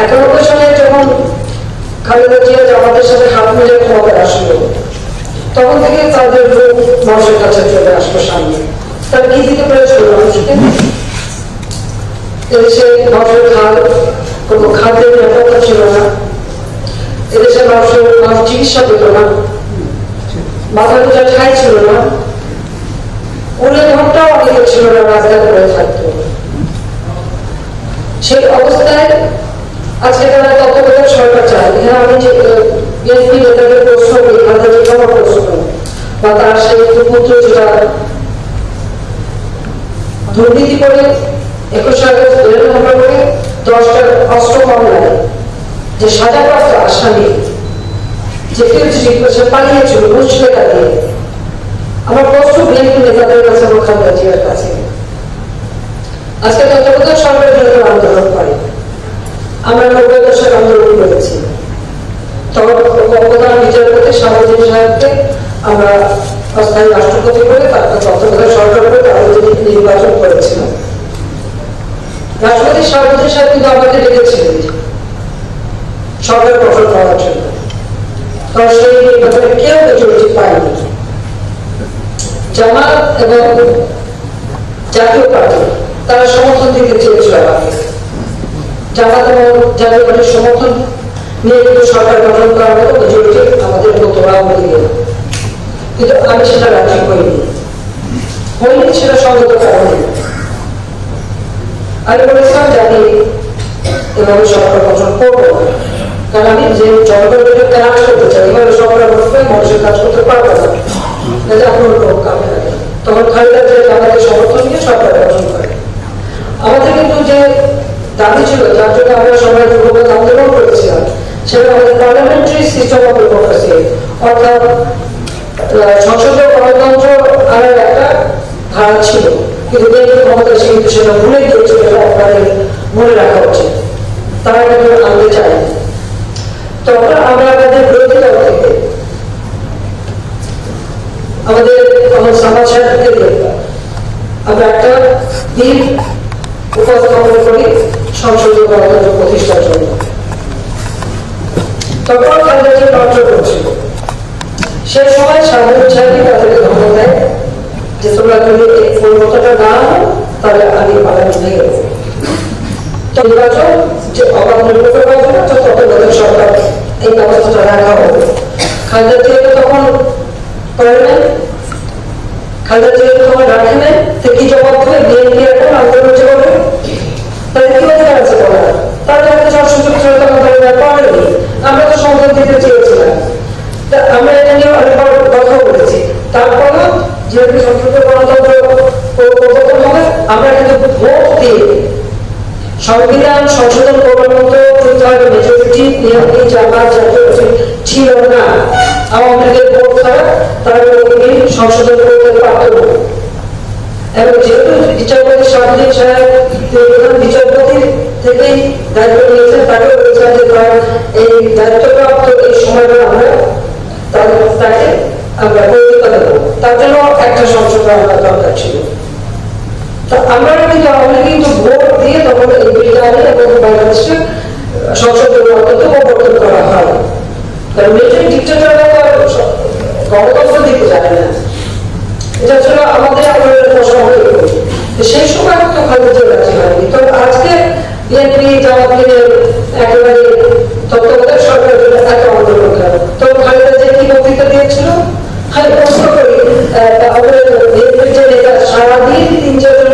একানব্বই সালে যখন খালেদা জিয়া জামাতের সাথে হাত মিলে ক্ষমতায় আসলো, তখন থেকে তাদের লোক মানুষের কাছে চলে আসলো সামনে। তার কি দিতে পেরেছিল এদেশে মানুষের খাল কোনো খাদ্যের নিরাপত্তা ছিল না। এদেশের মানুষের মানুষ চিকিৎসা পেত না। মাথা গোজা ঠাই ছিল না। উনি ঘন্টাও অনেকে ছিল না, রাস্তায় পড়ে থাকতো। সেই অবস্থায় আজকে তত্ত্বাবধায়ক সরকার এখানে আমি যে নেতাদের প্রশ্ন বা তার সেই করে করে যে আসামি যে পালিয়েছিল আমার প্রশ্ন বিএনপি নেতাদের কাছে সরকারের আন্দোলন আমরা নব্বই দশক আন্দোলন করেছি। প্রধান বিচারপতি সামাজিক আমরা অস্থায়ী রাষ্ট্রপতি করে তত্ত্বাবধায়ক সরকার করে তাদের নির্বাচন করেছিলাম রাষ্ট্রপতি সামাজিক সাহেব কিন্তু আমাকে ডেকেছিলেন সরকার গঠন করার জন্য। কারণ সেই নির্বাচনে কেউ মেজরিটি পায়নি। জামাত এবং জাতীয় পার্টি, তারা সমর্থন দিতে চেয়েছিল। জামাত এবং সমর্থন নিয়ে সরকার গঠন করার মতো আমাদের সেটা রাজি করিনি। হয়নি সেটা গঠন করব কারণ আমি যে জনগণের কাজ চাই এভাবে কাজ করতে পারব না। কাজে আপনার লোক কামে লাগে তখন খালেদা যে সমর্থন নিয়ে সরকার গঠন করে। আমাদের কিন্তু যে দাবি ছিল, যার জন্য আমরা সবাই পূর্বগত আন্দোলন করেছিলাম। সেটা আমাদের পার্লামেন্টারি সিস্টেম অফ ডেমোক্রেসি অর্থাৎ সংসদীয় গণতন্ত্র আর একটা ধারা ছিল। কিন্তু দেখতে ক্ষমতা সে কিন্তু সেটা ভুলে গিয়েছে এটা আপনাদের মনে রাখা উচিত। তারা কিন্তু আনতে চায় তখন আমরা তাদের বিরোধী দল থেকে আমাদের আমার সমাজ সাহেবকে দিয়ে আমরা একটা দিন উপস্থাপন করি প্রতিষ্ঠার জন্য। তখন করছিল সে সময় সাধারণ তাদেরকে ধমক দেয় যে, তোমরা যদি এই না তাহলে আমি নির্বাচন যে অবাধ নির্বাচন সরকার এই ব্যবস্থাটা রাখা হবে খালেদা জিয়া তখন করে নাই। খালেদা জিয়া তখন রাখে নাই। তো কি জবাব দেবে? বিএনপি এখন আন্দোলন যে করবে তাহলে কি অধিকার আছে বলার তাদের হাতে সব সুযোগ ছিল তখন তারা পারেনি আমরা তো সংসদ দিতে চেয়েছিলাম তা আমরা এটা নিয়ে কথা বলেছি তারপরেও যেহেতু সংসদীয় গণতন্ত্র হবে ভোট দিয়ে সংবিধান সংশোধন করার মতো প্রতিভাবে মেজরিটি বিএনপি জামাত না আওয়ামী লীগের ভোট ছাড়া তারা ওইগুলি সংশোধন করতে পারত না যেহেতু বিচারপতি সাবজীব সাহেব প্রধান বিচারপতি থেকেই দায়িত্ব নিয়েছেন তাকেও বলেছেন যে এই দায়িত্বপ্রাপ্ত এই সময়টা আমরা তাকে আমরা পরিচিত দেবো। তার জন্য একটা সংশোধন আনার দরকার ছিল। তা আমরা কিন্তু আমরা কিন্তু ভোট দিয়ে তখন এই বিলটা আনে এবং বাংলাদেশের সংসদীয় গণতন্ত্র প্রবর্তন করা হয়। কারণ মেজর ডিক্টেটররা গণতন্ত্র দিতে জানে না। এটা ছিল আমাদের আমাদের প্রসঙ্গে সেই সময় তো খালেদা রাজি হয়নি। তো আজকে বিএনপি জামাতের একেবারে তত্ত্বাবধায়ক সরকারের জন্য এত আন্দোলন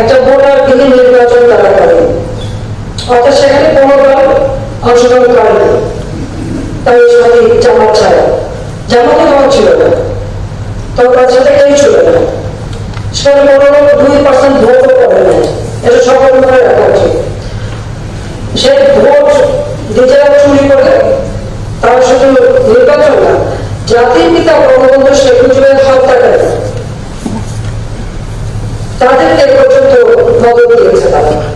একটা ভোটার তিনি নির্বাচন তারা করেন অর্থাৎ সেখানে কোনো দল অংশগ্রহণ করেন তাই সঙ্গে জামাত ছাড়া। জামাতে দল ছিল না? তোর সাথে কেউ ছিল না। সেখানে কোনো দুই পার্সেন্ট ভোটও করে না। এটা সকল মনে রাখা উচিত সে ভোট নিজেরা চুরি করে, তারা শুধু নির্বাচন না, জাতির পিতা বঙ্গবন্ধু শেখ মুজিবের হত্যাকারী। তাদেরকে পর্যন্ত মদত দিয়েছেন আপনি